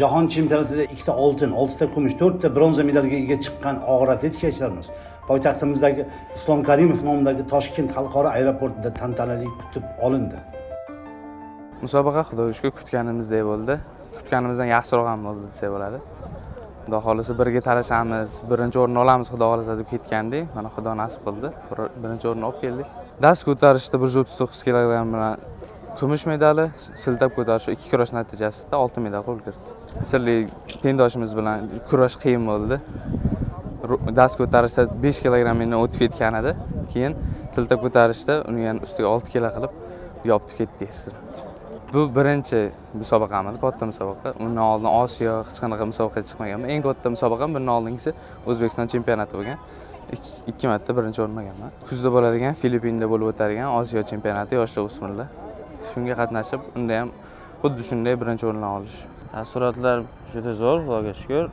jahon chempionatida ikkita oltin oltita kumush to'rtta bronza medalga ega chiqqan og'ir atletikachilarimiz poytaxtimizdagi islom karimov nomidagi toshkent xalqaro aeroportida tantanali kutib olindi. Musobaqa xudoga shukur kutganimizdek bo'ldi. Kutganimizdan yaxshiroq ham bo'ldi desak bo'ladi. Xudo xohlasa birga talashamiz birinchi o'rinni olamiz xudo xohlasa deb ketgandik mana xudo nasib qildi birinchi o'rinni olib keldik. Dast ko'tarishda bir yuz o'ttiz to'qqiz kilogramm bilan kumush medali siltab ko'tarish ikki kurash natijasida oltin medal qo'lga kiritdi. Sirli tengdoshimiz bilan kurash qiyin bo'ldi. Dast ko'tarishda besh kilogramm o'tib ketgan edi. Keyin siltab ko'tarishda uni yana ustiga olti kilo qilib yopib ketdik bu birinchi musobaqamiz katta musobaqa. Undan oldin osiyo hech qanaqa musobaqaga chiqmaganman. Eng katta musobaqam bundan oldingisi o'zbekiston chempionati bo'lgan. Ikki marta birinchi o'rin olganman kuzda bo'ladigan filippinda bo'lib o'tadigan osiyo chempionati yoshlar o'smirlar shunga qatnashib unda ham xuddi shunday birinchi o'rinni olish taassurotlar juda zo'r xudoga shukur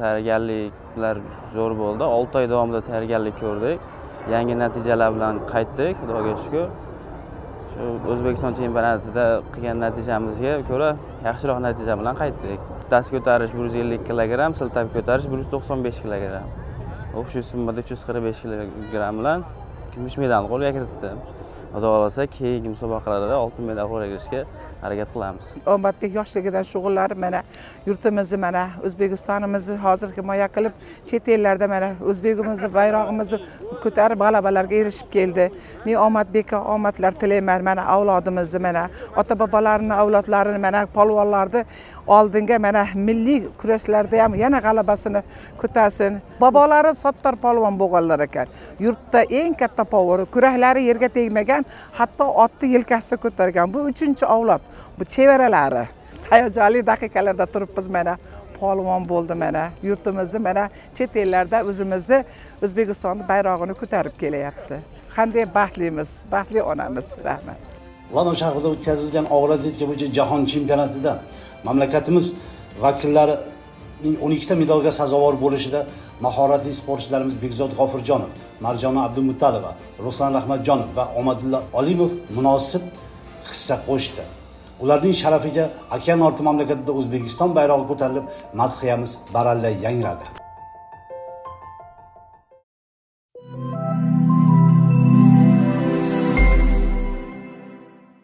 tayyorgarliklar zo'r bo'ldi. Olti oy davomida tayyorgarlik ko'rdik. Yangi natijalar bilan qaytdik xudoga shukur shu o'zbekiston chempionatida qilgan natijamizga ko'ra yaxshiroq natija bilan qaytdik. Dast ko'tarish bir yuz ellik kilogramm siltab ko'tarish bir yuz to'qson besh kilogramm. O'sha summada uch yuz qirq besh kilogramm bilan kumush medalni qo'lga kiritdim xudo xohlasa keyingi musobaqalarda oltin medal qo'lga kirishga harakat qilamiz. Omadbek yoshligidan shug'ullanib mana yurtimizni mana o'zbekistonimizni hozir himoya qilib chet ellarda mana o'zbegimizni bayrog'imizni ko'tarib g'alabalarga erishib keldi. Men omadbekka omadlar tilayman mana avlodimizni mana ota bobolarini avlodlarini mana polvonlarni oldinga mana milliy kurashlarda ham yana g'alabasini ko'tarsin. Bobolari sattor polvon bo'lganlar ekan. Yurtda eng katta polvon kuraklari yerga tegmagan hatto otni yelkasida ko'targan. Bu uchinchi avlod bu chevaralari. Hayajonli daqiqalarda turibmiz mana. Polvon bo'ldi mana yurtimizni mana chet ellarda o'zimizni o'zbekistonni bayrog'ini ko'tarib kelyapti. Qanday baxtlimiz baxtli onamiz rahmat. London shahrida o'tkazilgan og'ir atletika bo'yicha jahon chempionatida mamlakatimiz vakillari o'n ikkita medalga sazovor bo'lishida mahoratli sportchilarimiz bekzod g'ofurjonov marjona abdumuttalova ruslan rahmatjonov va omadulla olimov munosib hissa qo'shdi. Ularning sharafiga okean orti mamlakatida o'zbekiston bayrog'i ko'tarilib madhiyamiz baralla yangradi.